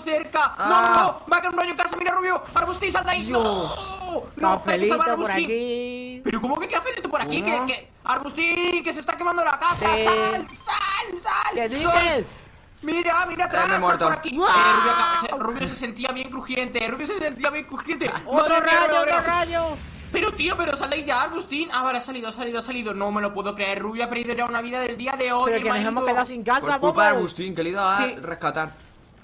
cerca. Ah. No, no, va a caer un rayo en casa. Mira, Rubio. Arbustín, salta ahí. No, no, salvar a por Arbustín. aquí. Pero ¿cómo que qué Cafelito por aquí? Que, ¿Cómo? que... Arbustín, que se está quemando la casa. Sí. Sal, sal, sal. ¿Qué dices? Mira, mira atrás, sal muerto. por aquí. ¡Guau! Eh, Rubio, Rubio se sentía bien crujiente. Rubio se sentía bien crujiente. ¡Otro Madre rayo, otro rayo! pero tío, pero sal de ahí ya, Arbustín. Ah, vale, ha salido, ha salido, ha salido. No me lo puedo creer. Rubio ha perdido ya una vida del día de hoy. Pero que nos hemos quedado sin Por casa, culpa de. Agustín, que le ido a Sí. rescatar.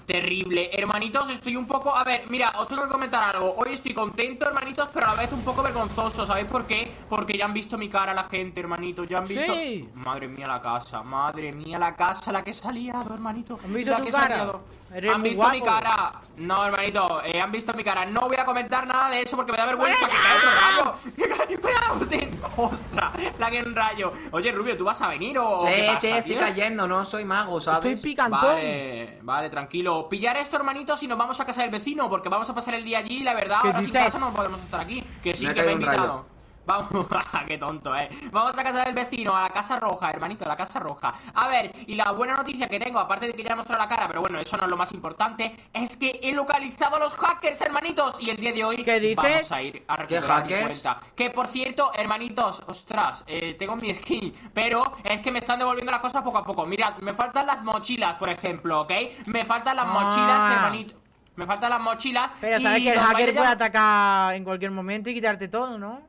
Terrible. Hermanitos, estoy un poco... A ver, mira, os tengo que comentar algo. Hoy estoy contento, hermanitos, pero a la vez un poco vergonzoso. ¿Sabéis por qué? Porque ya han visto mi cara la gente, hermanito. Ya han visto... Sí. Madre mía la casa, madre mía la casa, la que se ha liado, hermanito. ¿Han visto La tu que se ha cara? liado. Eres han muy visto mi cara. No, hermanito, eh, han visto mi cara. No voy a comentar nada de eso porque me da vergüenza que cae otro rayo. Ostras, la que un rayo. Oye, Rubio, ¿tú vas a venir o Sí, qué pasa, sí, estoy tío? cayendo, no soy mago, ¿sabes? Estoy picantón. Vale, vale, tranquilo. Pillar esto, hermanitos, y nos vamos a casa del vecino, porque vamos a pasar el día allí y la verdad, ¿Qué ahora sin casa no podemos estar aquí. Que sí Me ha que me he rayo. invitado. Vamos, qué tonto, eh. Vamos a casa del vecino, a la casa roja, hermanito, a la casa roja. A ver, y la buena noticia que tengo, aparte de que ya he mostrado la cara, pero bueno, eso no es lo más importante, es que he localizado a los hackers, hermanitos. Y el día de hoy ¿Qué dices? vamos a ir a recuperar mi hackers? cuenta. Que por cierto, hermanitos, ostras, eh, tengo mi skin, pero es que me están devolviendo las cosas poco a poco. Mirad, me faltan las mochilas, por ejemplo, ¿ok? Me faltan las Ah. mochilas, hermanito. Me faltan las mochilas. Pero y sabes que el hacker puede atacar en cualquier momento y quitarte todo, ¿no?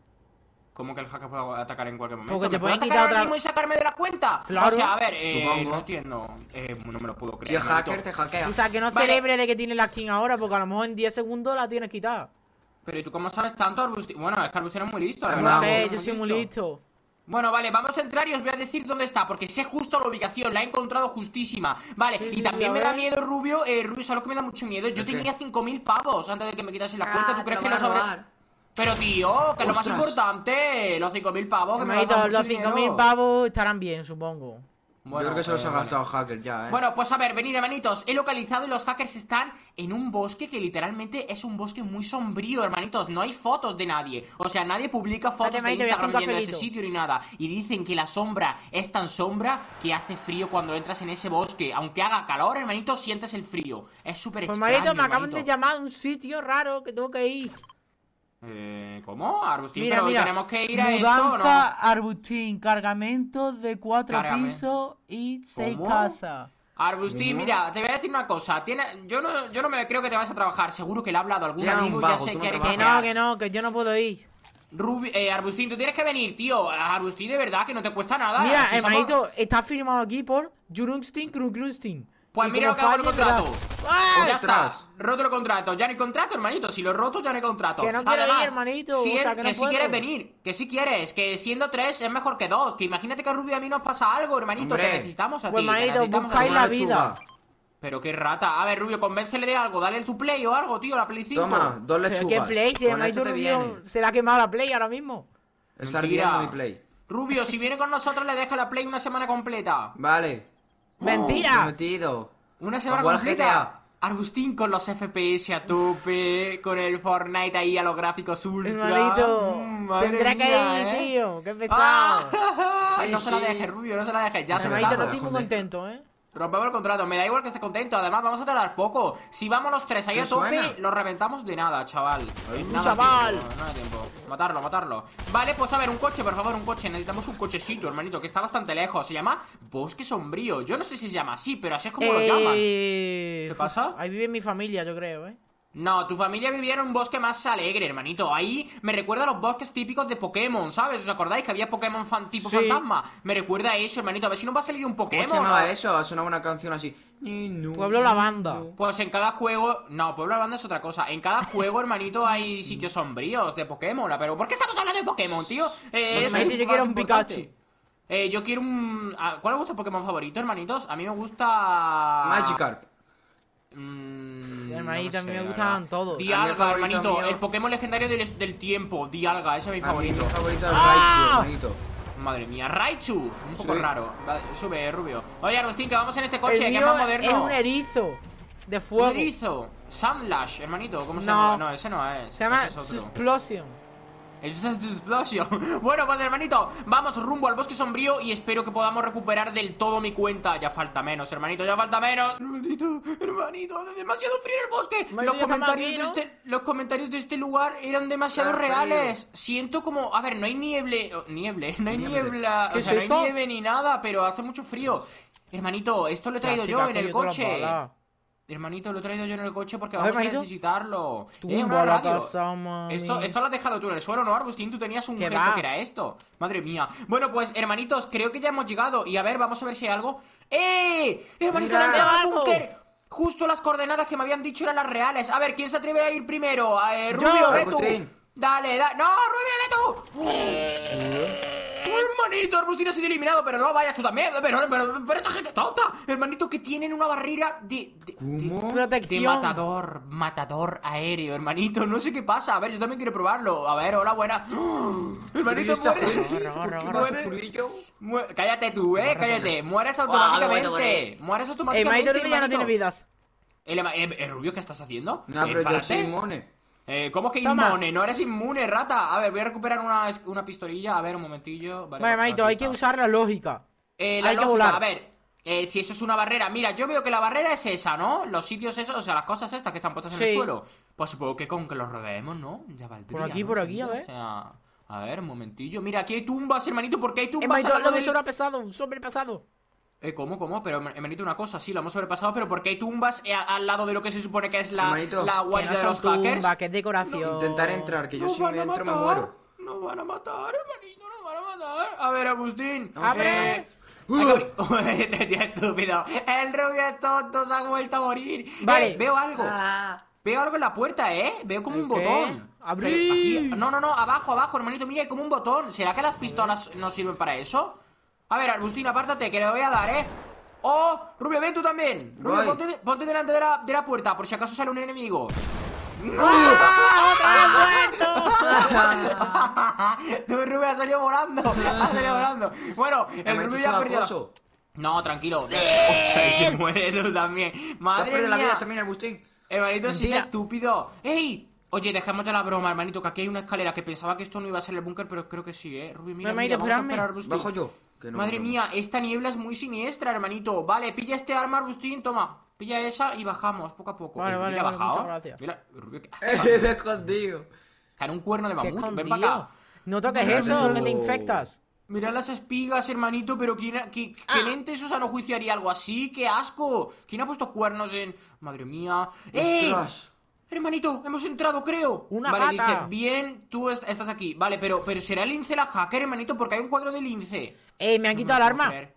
¿Cómo que el hacker puede atacar en cualquier momento? Porque te ¿Me puede pueden quitar ahora otra- mismo y sacarme de la cuenta? Claro. O sea, a ver, eh, Supongo. no entiendo. Eh, no me lo puedo Si creer. es hacker, te hackea. O sea, que no Vale. celebre de que tiene la skin ahora, porque a lo mejor en 10 segundos la tienes quitada. Pero ¿y tú cómo sabes tanto, Arbustín? Bueno, es que Arbustín es muy listo, la Es verdad, No sé, yo soy muy listo. Bueno, vale, vamos a entrar y os voy a decir dónde está, porque sé justo la ubicación, la he encontrado justísima. Vale, Sí, y sí, también sí, me da miedo, Rubio, eh, Rubio, ¿sabes lo que me da mucho miedo? Yo tenía 5.000 pavos antes de que me quitasen la Ah, cuenta, ¿tú te crees que lo sabré? Pero tío, que es lo más importante, los 5.000 pavos, que Hermanito, dar los mucho 5.000 dinero. pavos estarán bien, supongo. Yo creo que se los eh, ha vale. gastado hacker ya, eh. Bueno, pues a ver, venid hermanitos, he localizado y los hackers están en un bosque que literalmente es un bosque muy sombrío, hermanitos, no hay fotos de nadie, o sea, nadie publica fotos de un Instagram en ese sitio ni nada, y dicen que la sombra es tan sombra que hace frío cuando entras en ese bosque, aunque haga calor, hermanitos, sientes el frío, es súper Pues extraño, hermanito, me acaban de llamar a un sitio raro que tengo que ir. Eh, ¿cómo? Arbustín, Mira, pero mira. tenemos que ir a Mudanza esto, ¿o ¿no? Arbustín, cargamento de cuatro pisos y seis ¿Cómo? casas. Arbustín, ¿Cómo? mira, te voy a decir una cosa. Tiene, yo, no, yo no me creo que te vas a trabajar. Seguro que le ha hablado a algún Ya, amigo. Ya sé no que no, que no, que yo no puedo ir. Rubi, eh, Arbustín, tú tienes que venir, tío. Arbustín, de verdad, que no te cuesta nada. Mira, Si somos- hermanito, está firmado aquí por Jurungstin Krugrunstein. Pues Y mira lo que hago el contrato. Pues ¡Ah! ya está. Roto el contrato. Ya no hay contrato, hermanito. Si lo he roto, ya no hay contrato. Que no quiero Además, ir, hermanito, Si o sea, es- que no si puedo. quieres venir. Que si quieres. Que siendo tres es mejor que dos. Que imagínate que a Rubio a mí nos pasa algo, hermanito. Hombre. Te necesitamos a Pues, ti. hermanito, buscáis la vida. Pero qué rata. A ver, Rubio, convéncele de algo. Dale el tu play o algo, tío. La Play 5. Toma, dos Pero lechugas. qué play, si te Rubio viene. se le ha quemado la play ahora mismo. Está ardiendo mi play. Rubio, si viene con nosotros, le deja la Play una semana completa. Vale. ¡Mentira! Prometido. Una semana jugar completa. Con los FPS a tope, con el Fortnite ahí a los gráficos ultra. Mm, tendrá que ir, ¿eh? tío. Qué pesado. Ah, Ay, no se la dejes, Rubio, no se la dejes. Ya se hermanito, no la estoy muy contento, ¿eh? Rompemos el contrato, me da igual que esté contento. Además, vamos a tardar poco. Si vamos los tres ahí ¿Qué a tope, lo reventamos de nada, chaval. Ay, Nada chaval. tiempo, nada tiempo. Matarlo, matarlo. Vale, pues a ver, un coche, por favor, un coche. Necesitamos un cochecito, hermanito, que está bastante lejos. Se llama Bosque Sombrío. Yo no sé si se llama así, pero así es como lo llaman. Eh, ¿Qué pasa? Ahí vive mi familia, yo creo, ¿eh? No, tu familia vivía en un bosque más alegre, hermanito. Ahí me recuerda a los bosques típicos de Pokémon, ¿sabes? ¿Os acordáis que había Pokémon fan tipo Sí. fantasma? Me recuerda a eso, hermanito. A ver si nos va a salir un ¿Cómo Pokémon. se llamaba ¿no? eso? Ha sonado una canción así. Ni, nu, Pueblo Lavanda. Pues en cada juego. No, Pueblo Lavanda es otra cosa. En cada juego, hermanito, hay sitios sombríos de Pokémon. Pero ¿por qué estamos hablando de Pokémon, tío? Eh, No sé, es yo quiero un importante. Pikachu. Eh, yo quiero un. ah, ¿Cuál os gusta Pokémon favorito, hermanitos? A mí me gusta. Magikarp. Mm, hermanito, no a mí me gustaban todos. Dialga, hermanito. mío- El Pokémon legendario del, del tiempo. Dialga, ese es mi A favorito. mi favorito es ¡Ah! Raichu, hermanito. Madre mía, Raichu. Un poco Sí. raro. Sube, Rubio. Oye, Agustín, que vamos en este coche, El que es más moderno. es un erizo de Un fuego. erizo. Sandlash, hermanito. ¿Cómo se No. llama? No, ese no es. Se llama es. Explosion. Eso es explosion. Bueno, pues hermanito, vamos rumbo al bosque sombrío y espero que podamos recuperar del todo mi cuenta. Ya falta menos, hermanito, ya falta menos. Hermanito, hermanito, hace demasiado frío en el bosque. Este, los comentarios de este lugar eran demasiado frío. reales. Siento como, a ver, no hay nieble, oh, nieble, no hay Nieble. niebla, ¿Qué o es sea, no esto? hay nieve ni nada, pero hace mucho frío. Hermanito, esto lo he traído yo en el coche. Hermanito, lo he traído yo en el coche porque A ver, vamos a hermanito. necesitarlo. Eh, Tumba una la radio. casa, mami. Esto, esto lo has dejado tú en el suelo, ¿no, Arbustín? Tú tenías un ¿Qué gesto va? que era esto. Madre mía. Bueno, pues, hermanitos, creo que ya hemos llegado. Y a ver, vamos a ver si hay algo. ¡Eh! ¡Hermanito, Mira. le han ¡Algo! búnker! Justo las coordenadas que me habían dicho eran las reales. A ver, ¿quién se atreve a ir primero? Eh, Yo. Rubio, ve tú. Dale, dale. ¡No, Rubio, ve tú! Hermanito, Arbustín ha sido eliminado, pero no vayas tú también. Pero, pero, pero esta gente tonta. Hermanito, que tienen una barrera de. ¿Cómo? de Protección. matador, matador aéreo, hermanito. No sé qué pasa. A ver, yo también quiero probarlo. A ver, hola, buena. Hermanito, muere. Cállate tú, eh, cállate. Mueres automáticamente. Mueres Eh, automáticamente. Maito Rubio ya no tiene vidas. El, eh, eh, Rubio, ¿qué estás haciendo? No, Eh, pero yo soy inmune. Eh, ¿Cómo que Toma. inmune? No eres inmune, rata. A ver, voy a recuperar una, es- una pistolilla. A ver, un momentillo. Vale, Vale, hay que usar la lógica. Eh, la Hay que lógica, volar. A ver, eh, si eso es una barrera. Mira, yo veo que la barrera es esa, ¿no? Los sitios esos, o sea, las cosas estas que están puestas en el suelo. Pues supongo que con que los rodeemos, ¿no? Ya valdría, Por aquí, ¿no? por aquí, a ver. O sea, a ver, un momentillo. Mira, aquí hay tumbas, hermanito. ¿Por qué hay Eh, tumbas? Maito, al lo ves sobrepesado, un sobrepesado. Eh, ¿cómo, cómo? Pero, hermanito, una cosa, sí, lo hemos sobrepasado, pero ¿por qué hay tumbas eh, al lado de lo que se supone que es la, Hermanito. la Que no de los son hackers? que es decoración. Intentar entrar, que yo si a entro me muero. Nos van a matar, hermanito, nos van a matar. A ver, Agustín. ¡Abre! Eh, que abrir- Este tío estúpido. El rubio es tonto, se ha vuelto a morir. Vale. Eh, veo algo. Ah. Veo algo en la puerta, ¿eh? Veo como un botón. ¡Abrí! Aquí- No, no, no, abajo, abajo, hermanito, mira, hay como un botón. ¿Será que las pistolas no sirven para eso? A ver, Agustín, apártate, que le voy a dar, ¿eh? ¡Oh! Rubio, ven tú también. Rubio, ponte, ponte delante de la, de la puerta, por si acaso sale un enemigo. tu Rubio ha salido volando. Ha salido volando. Bueno, el Rubio ya ha perdido. acoso. No, tranquilo. Ostras, se muere tú también. Madre perder la mía. vida también, Agustín. Hermanito, si es estúpido. ¡Ey! Oye, dejemos ya la broma, hermanito, que aquí hay una escalera que pensaba que esto no iba a ser el búnker, pero creo que sí, ¿eh? Rubio, mira, Hermanito, mira, vamos a esperar Arbustín. Bajo yo. Que no Madre no. mía, esta niebla es muy siniestra, hermanito. Vale, pilla este arma, Arbustín, toma. Pilla esa y bajamos, poco a poco. Vale, vale, vale, bajado. muchas gracias. Mira, Rubio, ¿qué he escondido. Está un cuerno de ¿Qué mamut. Ven para acá. No toques Madre eso, que te infectas. Mira las espigas, hermanito, pero ¿quién, ha- qui- Ah. ¿quién ente su sano juicio haría algo así? ¡Qué asco! ¿Quién ha puesto cuernos en...? Madre mía. ¡Eh! Ostras. Hermanito, hemos entrado, creo. Una vale, gata. dice, bien, tú est- estás aquí. Vale, pero, pero será el lince la hacker, hermanito, porque hay un cuadro de lince. Eh, me han No quitado me el arma. creer.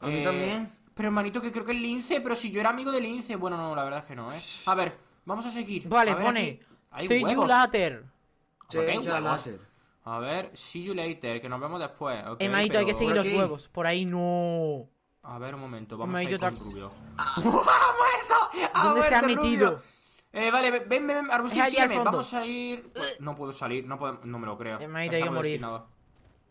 A mí Eh, también. Pero, hermanito, que creo que el lince, pero si yo era amigo del lince. Bueno, no, la verdad es que no, ¿eh? A ver, vamos a seguir. Vale, A ver, pone. hay See you later. A ver, see you later, que nos vemos después. ok, Eh, Maito, hay que seguir los aquí. huevos. Por ahí no. A ver, un momento, vamos Maito, a ir con Rubio. ¡Ha muerto! ¡Ha ¿Dónde se ha metido? Rubio! Eh, vale, ven, ven, al sígueme. fondo. Vamos a ir... Pues, no puedo salir, no, puedo- no me lo creo. Eh, que Estamos morir. destinados.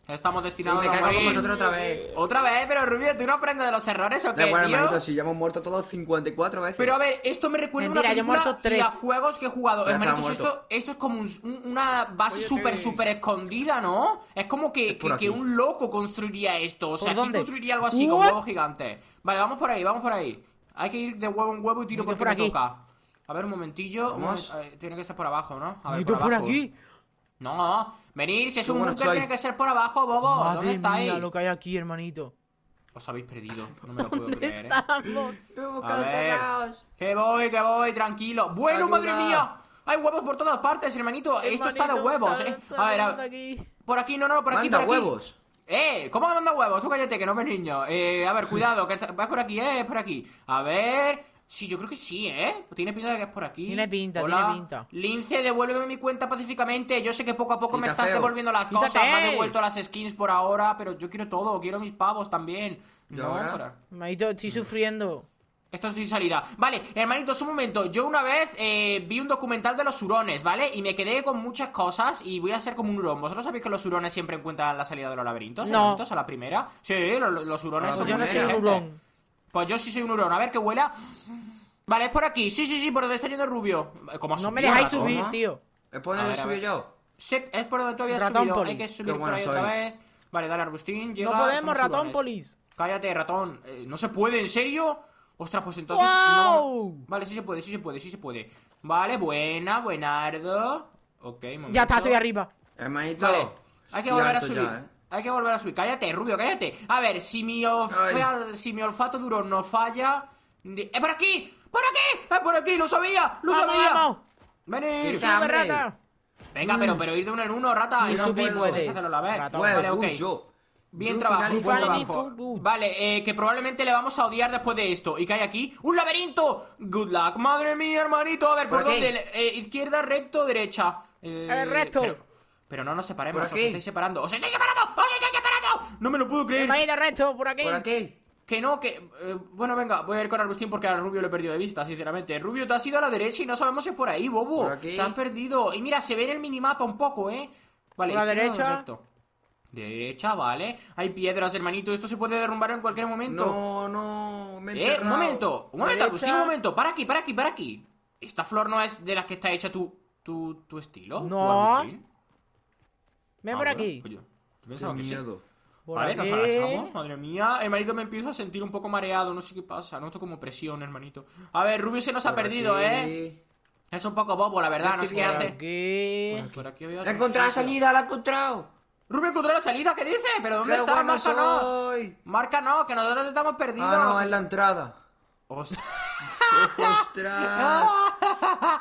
Estamos Sí, destinados me a caigo con vosotros otra vez. Otra vez, pero Rubio, ¿tú no aprendes de los errores o qué, Da igual, tío? hermanito, si ya hemos muerto todos 54 veces. Pero a ver, esto me recuerda a Mentira, una yo he película y a juegos que he jugado. Hermanitos, esto, esto es como un- un- una base súper, súper escondida, ¿no? Es como que, Es que, un loco construiría esto. O sea, ¿Por ¿quién dónde? construiría algo así con What? huevos gigantes? Vale, vamos por ahí, vamos por ahí. Hay que ir de huevo en huevo y tiro porque por me aquí. toca. A ver, un momentillo. Un eh, tiene que ser por abajo, ¿no? A ver, Maito, por abajo. aquí. No, venir, si es un búnker tiene que ser por abajo, bobo. ¿Dónde Madre estáis? mía, lo que hay aquí, hermanito. Os habéis perdido, no me lo puedo ¿Dónde creer. ¿eh? estamos? Hemos A ver. Que voy, que voy, tranquilo. Bueno, Ayuda. madre mía. Hay huevos por todas partes, hermanito. Esto está de huevos, sal- eh. sal A ver, a ver. Por aquí, no, no, por aquí, Manda por aquí. huevos. Eh, ¿cómo que manda huevos? Tú cállate, que no ves niño. Eh, a ver, cuidado, que está- vas por aquí, eh, es por aquí. A ver. Sí, yo creo que sí, ¿eh? Tiene pinta de que es por aquí. Tiene pinta, Hola. tiene pinta. Lince, devuélveme mi cuenta pacíficamente. Yo sé que poco a poco me Quita estás feo. devolviendo las Quítate. cosas. Me has devuelto las skins por ahora, pero yo quiero todo. Quiero mis pavos también. ¿Y No, ahora? para- Maito, estoy sufriendo. esto es sin salida. Vale, hermanitos, un momento. Yo una vez eh, vi un documental de los hurones, ¿vale? Y me quedé con muchas cosas y voy a ser como un hurón. ¿Vosotros sabéis que los hurones siempre encuentran la salida de los laberintos? No. hermanitos, a la primera. Sí, lo- lo- los hurones Ah, son yo no soy un hurón. Pues yo sí soy un hurón. A ver qué huela. Vale, es por aquí. Sí, sí, sí, por donde está yendo el rubio. Eh, ¿Cómo ha No me dejáis subir, tío. ¿Me pones A el ver, a suyo ver. yo? Sí, es por donde tú habías Ratón subido. Hay que subir por ahí soy. otra vez. Vale, dale, Arbustín. Llega, No podemos, ratón polis. Cállate, ratón. Eh, no se puede, ¿en serio? Ostras, pues entonces. no. Vale, sí se puede, sí se puede, sí se puede. Vale, buena, buenardo. Ok, momento. Ya está, estoy arriba. Hermanito. Vale, hay que volver a subir. ya, ¿eh? Hay que volver a subir. Cállate, Rubio, cállate. A ver, si mi, olfa- si mi olfato duro no falla. ¡Eh, por aquí! ¡Por aquí! ¡Eh, por aquí! ¡Lo sabía! ¡Lo ¡Vamos, sabía! vamos! ¡Venid! Sí, ¡Sube, rata! Venga, pero, pero ir de uno en uno, rata. Ni y no puedo, puedes, hacerlo a la vez. ratón. Well, Vale, ok. good job. Bien trabajo, buen good. Vale, eh, que probablemente le vamos a odiar después de esto. ¿Y que hay aquí? ¡Un laberinto! ¡Good luck! ¡Madre mía, hermanito! A ver, ¿por, dónde? Eh, izquierda, recto, derecha. Eh, Eh, recto. Pero, pero no nos separemos, ¿Por os estáis separando. ¡Os estoy separando! ¡Os estoy separando! ¡No me lo puedo creer! Hermanito recto, por aquí. Por aquí. Que no, que... eh, bueno, venga, voy a ir con Arbustín porque al Rubio lo he perdido de vista, sinceramente. Rubio, te has ido a la derecha y no sabemos si es por ahí, bobo. Por aquí. Te has perdido. Y mira, se ve en el minimapa un poco, ¿eh? Vale, Por la derecha. Derecha, vale. Hay piedras, hermanito. Esto se puede derrumbar en cualquier momento. No, no. Me he Eh, un momento. Un momento. Arbustín, un momento. Para aquí, para aquí, para aquí. ¿Esta flor no es de las que está hecha tu... tu, tu estilo? ¿Tu No. Arbustín? Ven Ah, por aquí. Qué sí. miedo. Por vale, nos aquí. agachamos. Madre mía, hermanito, me empiezo a sentir un poco mareado. No sé qué pasa. Noto como presión, hermanito. A ver, Rubio se nos ha Por perdido, aquí. ¿eh? Es un poco bobo, la verdad. No sé qué Por hace. aquí. Por aquí La otro he encontrado la salida, la he encontrado. Rubio encontró la salida, ¿qué dice? ¿Pero dónde ¡Qué está? bueno Márcanos. soy! Márcanos, que nosotros estamos perdidos. Ah, no, es la entrada. ¡Ostras!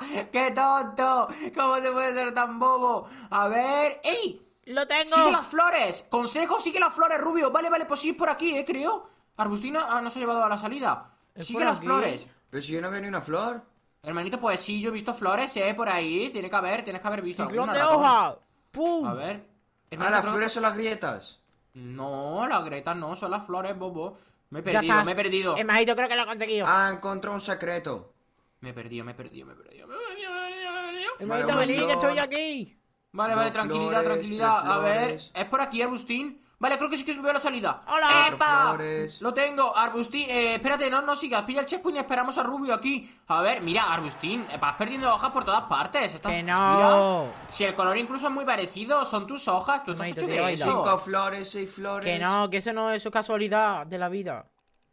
¡Qué tonto! ¿Cómo se puede ser tan bobo? A ver. ¡Ey! ¡Lo tengo! ¡Sigue las flores! Consejo, sigue las flores, Rubio. Vale, vale, pues sí es por aquí, ¿eh? Creo. Arbustina ah, no se ha llevado a la salida. ¿Es Sigue las aquí? flores. Pero si yo no veo ni una flor. Hermanito, pues sí, yo he visto flores, ¿eh? Por ahí. Tiene que haber, tienes que haber visto ¡Ciclón alguna, de hoja! ¡Pum! A ver. Ah, Hermanito, las creo- flores son las grietas. No, las gretas no, son las flores, bobo. Me he perdido, me he perdido. Hermanito, creo que lo he conseguido. Ah, encontré un secreto. Me he perdido, me he perdido, me he perdido. Me he perdido, me he perdido, me he perdido. Hermanito, Vale, vení, que estoy aquí. Vale, vale, tranquilidad, flores, tranquilidad. A ver, es por aquí, Arbustín. Vale, creo que sí que veo la salida. Hola. ¡Epa! Lo tengo, Arbustín. Eh, espérate, no, no sigas. Pilla el checkpoint y esperamos a Rubio aquí. A ver, mira, Arbustín, eh, vas perdiendo hojas por todas partes. Estás, Que no. Mira, si el color incluso es muy parecido, son tus hojas. Tú estás Hermanito, hecho de eso. Cinco flores, seis flores. Que no, que eso no eso es casualidad de la vida.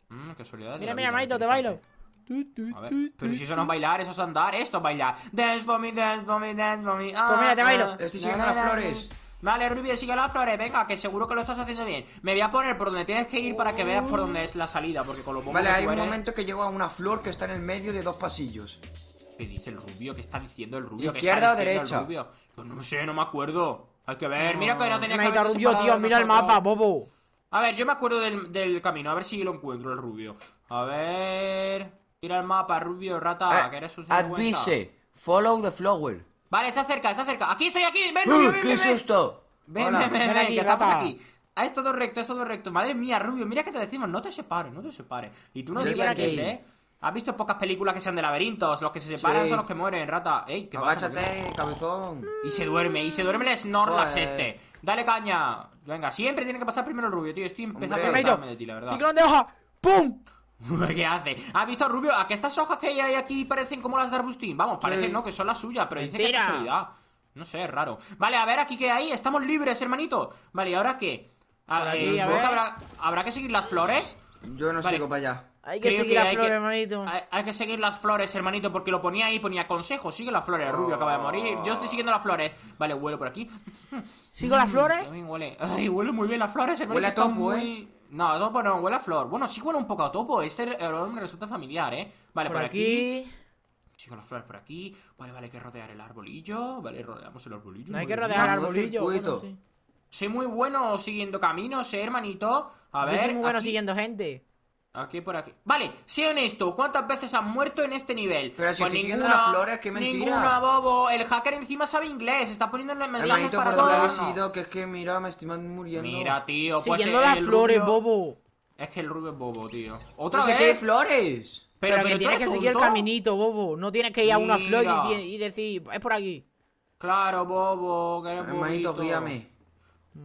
Mm, soledad de Mira, la mira, vida, hermanito, te bailo. A ver, pero si eso no es bailar, eso es andar, esto es bailar. Dance for me, dance for me, dance for me. Ah, Pues mira, te bailo. ah, Estoy siguiendo las flores. Vale, Rubio, sigue las flores, venga, que seguro que lo estás haciendo bien. Me voy a poner por donde tienes que ir para que veas por dónde es la salida, porque con lo poco Vale, que hay un momento que llego a una flor que está en el medio de dos pasillos. ¿Qué dice el Rubio? ¿Qué está diciendo el Rubio? ¿Qué ¿Izquierda o derecha? Rubio? Pues no sé, no me acuerdo. Hay que ver, mira que no tenía que haberse rubio, tío, mira el mapa, bobo. A ver, yo me acuerdo del, del camino, a ver si lo encuentro, el Rubio. A ver... Mira el mapa, Rubio, rata, Eh, que eres un sinvergüenza. Advise, follow the flower. Vale, está cerca, está cerca. Aquí estoy, aquí. Ven, Rubio, ¡Uh, ven, ¡Qué ven, ven. susto! Ven, Hola. ven, ven, Ven ven, aquí, que estamos rata. aquí. Ah, es todo recto, es todo recto. Madre mía, Rubio, mira que te decimos, no te separes, no te separes. Y tú no aquí. ¿eh? ¿Has visto pocas películas que sean de laberintos? Los que se separan Sí. son los que mueren, rata. Ey, ¿qué pasa? Agáchate, cabezón. Y se duerme, y se duerme el Snorlax Joder. este. Dale caña. Venga, siempre tiene que pasar primero el Rubio, tío. Estoy empezando Hombre. a de ti, la verdad. ciclón de hoja. ¡Pum! ¿Qué hace? ¿Has visto, Rubio? ¿A que estas hojas que hay aquí parecen como las de Arbustín? Vamos, parecen, Sí. ¿no? Que son las suyas, pero dice que es Mentira. casualidad. No sé, es raro. Vale, a ver, aquí que hay. Estamos libres, hermanito. Vale, ¿y ahora qué? A, Por aquí, eh, a supongo que ver. habrá, ¿Habrá que seguir las flores? Yo no Vale. sigo para allá. Hay que Creo seguir la hay flor, que- hermanito. Hay, hay que seguir las flores, hermanito, porque lo ponía ahí, ponía consejo. Sigue las flores, Rubio acaba de morir. Yo estoy siguiendo las flores. Vale, huelo por aquí. ¿Sigo las flores? También huele. Ay, huele muy bien las flores, hermanito. Huele a topo, muy... No, topo no, huele a flor. Bueno, sí huele un poco a topo. Este olor me resulta familiar, ¿eh? Vale, Por por, aquí. aquí. Sigo las flores por aquí. Vale, vale, hay que rodear el arbolillo. Vale, rodeamos el arbolillo. No hay que rodear el arbolillo. Bueno, sí. Soy muy bueno siguiendo caminos, ¿eh, hermanito? A ver. Soy muy bueno aquí, siguiendo gente. Aquí por aquí. Vale, sé honesto. ¿Cuántas veces has muerto en este nivel? Pero si Pues estoy ninguna, las flores, qué mentira. Ninguna, bobo. El hacker encima sabe inglés. Está poniendo mensajes Hermanito, para ¿por dónde habéis todos. ido? Que es que mira, me estoy muriendo. Mira, tío. Pues Siguiendo el las flores, rubio- bobo. Es que el rubio es bobo, tío. ¿Otra ¿Otra no vez? qué flores? Pero, que tienes que seguir el caminito, bobo. No tienes que ir a una flor y, y decir, es por aquí. Claro, bobo, que eres Hermanito, bobito.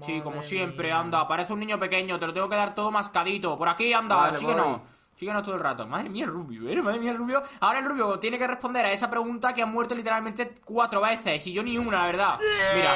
Sí, como siempre, mía. anda, parece un niño pequeño, te lo tengo que dar todo mascadito. Por aquí, anda, Vale, síguenos. voy. Síguenos todo el rato. Madre mía, el rubio, ¿eh? Madre mía, el rubio. Ahora el rubio tiene que responder a esa pregunta que ha muerto literalmente cuatro veces. Y yo ni una, la verdad. Mira.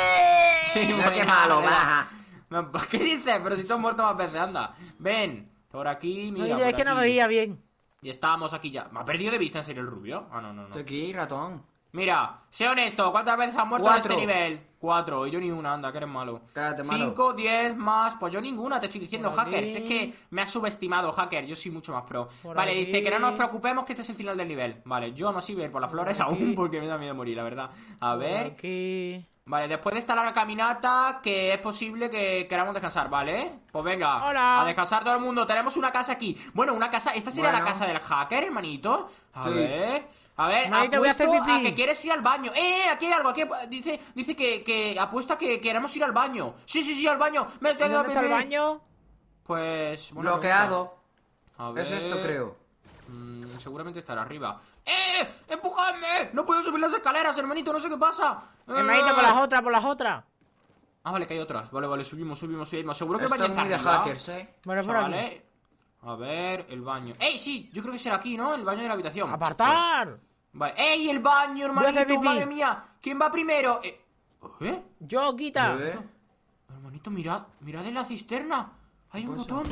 Sí, Mira qué malo, baja. ¿Qué dices? Pero si tú has muerto más veces, anda. Ven. Por aquí, No, mira. es que no me veía bien. Y estábamos aquí ya. ¿Me ha perdido de vista en serio el rubio? Ah, no, no, no. Estoy aquí, ratón. Mira, sé honesto, ¿cuántas veces has muerto Cuatro. en este nivel? Cuatro, y yo ni una, anda, que eres malo. Cállate, malo. Cinco, diez más, pues yo ninguna, te estoy diciendo, Por hacker. aquí. Es que me has subestimado, hacker, yo soy mucho más pro. Por vale, aquí. dice que no nos preocupemos que este es el final del nivel. Vale, yo no sigo a ir por las flores aquí. aún porque me da miedo morir, la verdad. A Por ver. Aquí. Vale, después de esta larga caminata, que es posible que queramos descansar, ¿vale? Pues venga, Hola. a descansar todo el mundo. Tenemos una casa aquí. Bueno, una casa. ¿Esta sería la casa del hacker, hermanito? A Sí. ver. A ver, Hermanito, voy a hacer apuesto a pipí. que quieres ir al baño. ¡Eh! Aquí hay algo. Aquí hay- dice, dice que, que apuesta que queremos ir al baño. Sí, sí, sí, al baño. Me ¿Y tengo ¿Dónde está el pipí. baño? Pues. Bloqueado. A ver. Es esto, creo. Mm, seguramente estará arriba. ¡Eh! ¡Empujadme! No puedo subir las escaleras, hermanito. No sé qué pasa. Hermanito, por Eh. las otras, por las otras. Ah, vale, que hay otras. Vale, vale, subimos, subimos, subimos. Seguro que el baño es está muy de arriba. hackers, eh. Bueno, por aquí. A ver, el baño. ¡Ey, sí! Yo creo que será aquí, ¿no? El baño de la habitación. ¡Apartar! Vale. ¡Ey, el baño, hermanito! ¡Madre mía! ¿Quién va primero? Eh, ¿Eh? Yo, quita. ¿Eh? Hermanito, mirad, mirad en la cisterna. Hay un Pues, botón.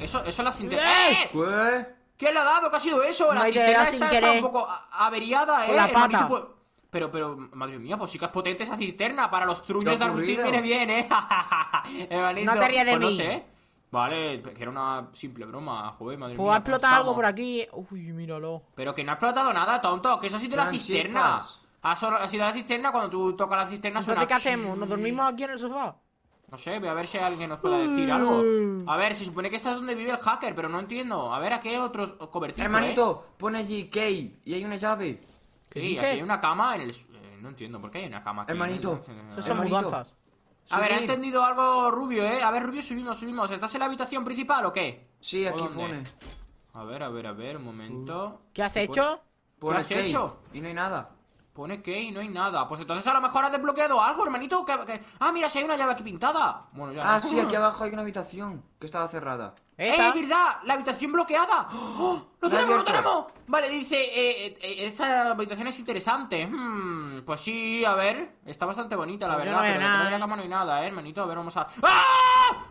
Eso, eso es la cisterna. ¡Eh! ¡Eh! ¿Qué? ¿Qué le ha dado? ¿Qué ha sido eso? La No, cisterna está, sin está querer. un poco averiada, ¿eh? Con la hermanito, pata. pues- Pero, pero, madre mía, pues sí que es potente esa cisterna. Para los truños ¿Qué de Agustín viene bien, ¿eh? Hermanito, No te rías de pues no mí. sé. Vale, que era una simple broma, joder, madre Pues mía. a ¿cómo explotar algo por aquí. Uy, míralo. Pero que no ha explotado nada, tonto. Que eso ha sido la cisterna. Ha, ha sido la cisterna cuando tú tocas la cisterna suena... Entonces, ¿qué hacemos? ¿Nos dormimos aquí en el sofá? No sé, voy a ver si alguien nos puede decir algo. A ver, se supone que esta es donde vive el hacker, pero no entiendo. A ver, aquí hay otros cobertizos, ¿eh? Hermanito, pone allí Key y hay una llave. ¿Qué Sí, dices? aquí hay una cama en el... eh, no entiendo, ¿por qué hay una cama aquí? Hermanito. Eso son mudanzas. A ver, ¿ha Subid. entendido algo Rubio, eh? A ver, Rubio, subimos, subimos. ¿Estás en la habitación principal o qué? Sí, ¿O aquí dónde? pone. A ver, a ver, a ver, un momento. ¿Qué has hecho? Pone has hecho? Y no hay nada. Pone que y no hay nada. Pues entonces a lo mejor has desbloqueado algo, hermanito. que- que- Ah, mira, si hay una llave aquí pintada. Bueno, ya. Ah, sí, aquí abajo hay una habitación que estaba cerrada. ¡Ey, Esta. verdad! ¡La habitación bloqueada! ¡Oh! ¡Lo La tenemos, lo tenemos! Vale, dice, eh, eh, eh, esta habitación es interesante. Hmm, pues sí, a ver, está bastante bonita, la Pues verdad, no pero detrás de nada, la ¿eh? cama no hay nada, eh, hermanito. A ver, vamos a... ¡Ah!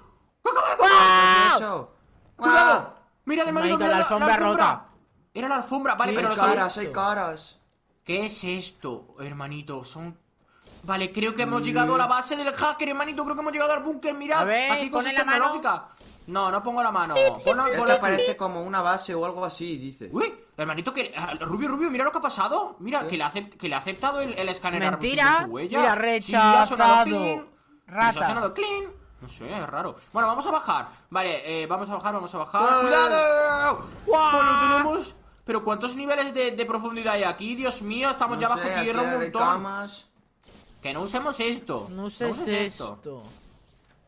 ¿Qué has ¡Guau! hecho? ¡Cuidado! Mira, hermanito, mira la alfombra rota. Era la alfombra, vale, ¿Qué pero Hay caras, hay caras. ¿Qué es esto, hermanito? Son... Vale, creo que hemos llegado a la base del hacker, hermanito. Creo que hemos llegado al búnker, mirad. A ver, aquí pone la mano. No, no pongo la mano. Esto ponla- parece como una base o algo así, dice. Uy, hermanito, que ah, Rubio, Rubio, mira lo que ha pasado. Mira, que le ha, que le ha aceptado el, el escáner Mentira. huella. Mira, Sí, ha sonado rechazado. clean. Rata. Sí, ha sonado clean. No sé, es raro. Bueno, vamos a bajar. Vale, eh, vamos a bajar, vamos a bajar. ¡Cuidado! ¡Guau! Bueno, tenemos... Pero ¿cuántos niveles de, de profundidad hay aquí? Dios mío, estamos ya No bajo sé, aquí tierra un montón. camas. Que no usemos esto. No uses si esto.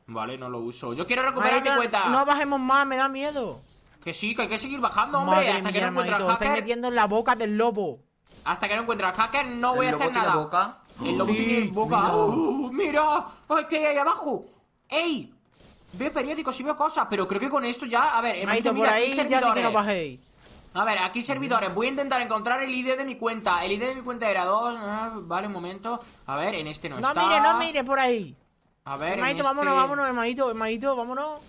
Vale, no lo uso. Yo quiero recuperar mi cuenta. no bajemos más, me da miedo. Que sí, que hay que seguir bajando, hombre. Madre hasta que no encuentre hacker. metiendo en la boca del lobo. Hasta que no encuentre al hacker, no voy ¿El a lobo hacer tiene nada. boca? El lobo Sí, tiene boca. mira. ¡Uh, mira! ¡Ay, qué hay ahí abajo! ¡Ey! Veo periódicos y veo cosas, pero creo que con esto ya. A ver, Marito, hermanito, por ahí ya sí que no bajéis. A ver, aquí servidores. Voy a intentar encontrar el ID de mi cuenta. El ID de mi cuenta era 2. vale, un momento. A ver, en este no, No está. mire, no mire por ahí. A ver, en Hermanito, este- vámonos, vámonos, hermanito, hermanito, vámonos.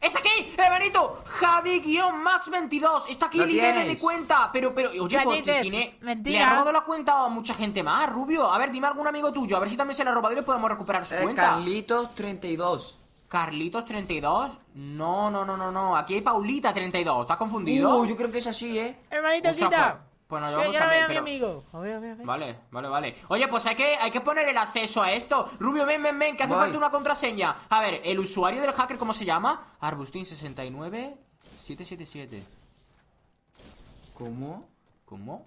¡Es aquí! ¡Hermanito! Javi-Max22 Está aquí el ID de mi cuenta Pero, pero, oye, ¿Qué pues, dices? tiene... Mentira. Le ha robado la cuenta a mucha gente más, Rubio A ver, dime algún amigo tuyo A ver si también se le ha robado y le podemos recuperar su Eh, cuenta Carlitos 32. Carlitos32 No, no, no, no, no Aquí hay Paulita32 ¿Estás confundido? Uh, yo creo que es así, ¿eh? Hermanito, Ostras, quita. pues- pues nos yo no a veo ver, a mi pero- amigo. A ver, a ver, a ver. Vale, vale, vale Oye, pues hay que, hay que poner el acceso a esto Rubio, ven, ven, ven Que hace Voy. falta una contraseña A ver, el usuario del hacker, ¿cómo se llama? Arbustín69 777 ¿Cómo? ¿Cómo?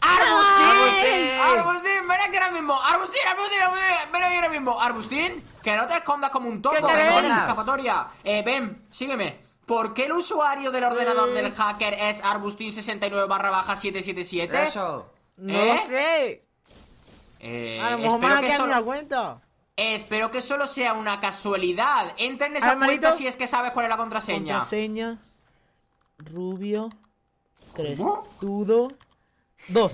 ¡Arbustín! ¡Arbustín! ¡Arbustín! ¡Ven aquí ahora mismo! ¡Arbustín! ¡Arbustín! ¡Arbustín! ¡Ven aquí ahora mismo! ¡Arbustín! ¡Que no te escondas como un topo! ¿Qué ¡Que no tienes escapatoria! Eh, ven, sígueme. ¿Por qué el usuario del ordenador Eh. del hacker es Arbustín69 barra baja 777? Eso. No ¿Eh? sé. Eh, A lo mejor me que solo, una cuenta. espero que solo sea una casualidad. Entra en esa cuenta si es que sabes cuál es la contraseña. Contraseña. rubio, crestudo, dos.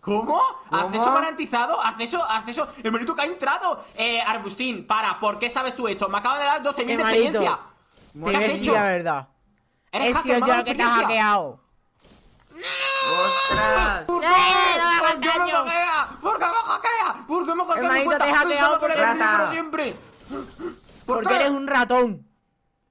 ¿Cómo? ¿Cómo? ¿Acceso garantizado? ¿Acceso? ¿Acceso? El bonito que ha entrado. Eh, Arbustín, para, ¿por qué sabes tú esto? Me acaban de dar 12.000 de experiencia. Te ¿Qué has hecho? la verdad. ¿Eres He sido yo has el que te dado ha experiencia? hackeado. ¡Ostras! ¿Por qué? ¡Eh, no me hagas ¿Por qué me hackea? ¿Por qué me hackea? ¿Por qué me hackea Hermanito, te he hackeado libre Rata. siempre. ¿Por Porque qué? eres un ratón.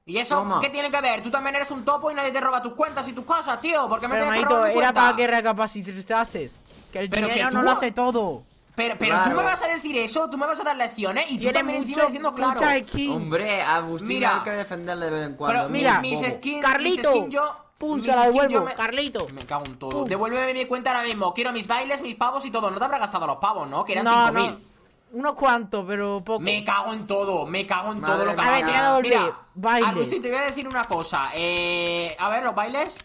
¿Y eso Toma. qué tiene que ver? Tú también eres un topo y nadie te roba tus cuentas y tus cosas, tío. ¿Por qué me Pero, tienes que robar mi era cuenta? para que recapacitases. Que el Pero que dinero no lo hace todo. Pero, pero tú me vas a decir eso, tú me vas a dar lecciones y tú también mucho, diciendo claro. skins. Hombre, a Agustín Mira. hay que defenderle de vez en cuando. Pero mira, mis skins, Carlito, mis skins yo, pum, se la devuelvo, me- Carlito. Me cago en todo. Pum. Devuélveme mi cuenta ahora mismo. Quiero mis bailes, mis pavos y todo. No te habrá gastado los pavos, ¿no? Que eran No, 5.000. no. Unos cuantos, pero poco. Me cago en todo, me cago en Madre todo lo que. A ver, hagas. te voy a devolver Mira, bailes. Agustín, te voy a decir una cosa. Eh, a ver, los bailes.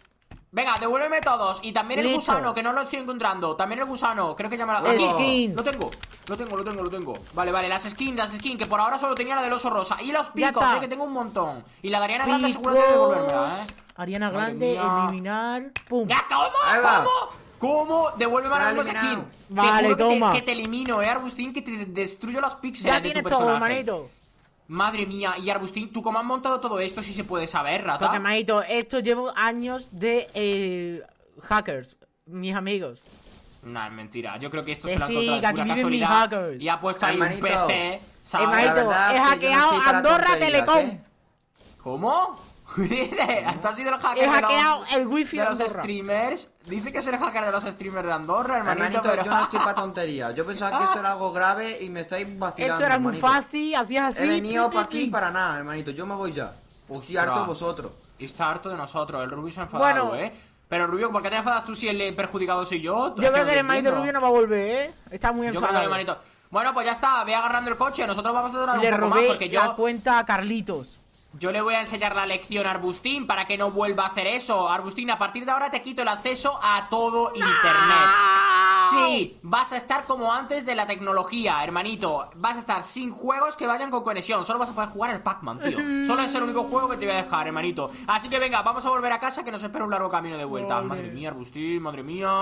Venga, devuélveme todos. Y también el Listo. gusano, que no lo estoy encontrando. También el gusano, creo que llama la. El Aquí. skins. Lo tengo, lo tengo, lo tengo, lo tengo. Vale, vale, las skins, las skins, que por ahora solo tenía la del oso rosa. Y los picos, eh, que tengo un montón. Y la de Ariana Grande seguro que devolvérmela, eh. Ariana Grande, eliminar. Pum. ¡Ya, cómo! ¿Cómo? ¿Cómo? Mismo esa skin. Te Vale, juro que te- toma. Que te, elimino, eh, Arbustín, que te destruyo los píxeles Ya de tu tienes todo, hermanito. Madre mía, y Arbustín, ¿tú cómo has montado todo esto si se puede saber, rata? Porque, hermanito, esto llevo años de eh, hackers. Mis amigos. Nah, es mentira. Yo creo que esto Que se lo ha sí, aquí pura casualidad hackers. y ha puesto ahí Hermanito. un PC, ¿sabes? Hermanito, La verdad he no hackeado Andorra Telecom. ¿eh? ¿Cómo? Dice, ¿tú has sido el hacker He de los- hackeado el wifi de de los streamers? Dice que es el hacker de los streamers de Andorra, hermanito, Hermanito, pero... yo no estoy para tonterías. Yo pensaba que esto era algo grave y me estáis vacilando. Esto era muy fácil, hacías así. He venido para aquí para nada, hermanito. Yo me voy ya. Estoy Ostras. harto de vosotros. Y está harto de nosotros, el Rubio se ha enfadado, Bueno. ¿eh? Pero Rubio, ¿por qué te enfadas tú si el perjudicado soy yo? Yo creo que el hermanito rubio no va a volver, ¿eh? Está muy Yo creo que el enfadado. hermanito... Bueno, pues ya está, ve agarrando el coche, nosotros vamos a durar Le un poco más robé porque la cuenta a Carlitos. Yo le voy a enseñar la lección a Arbustín para que no vuelva a hacer eso. Arbustín, a partir de ahora te quito el acceso a todo internet. Sí, vas a estar como antes de la tecnología, hermanito. Vas a estar sin juegos que vayan con conexión. Solo vas a poder jugar el Pac-Man, tío. Solo es el único juego que te voy a dejar, hermanito. Así que venga, vamos a volver a casa que nos espera un largo camino de vuelta. Vale. Madre mía, Arbustín, madre mía.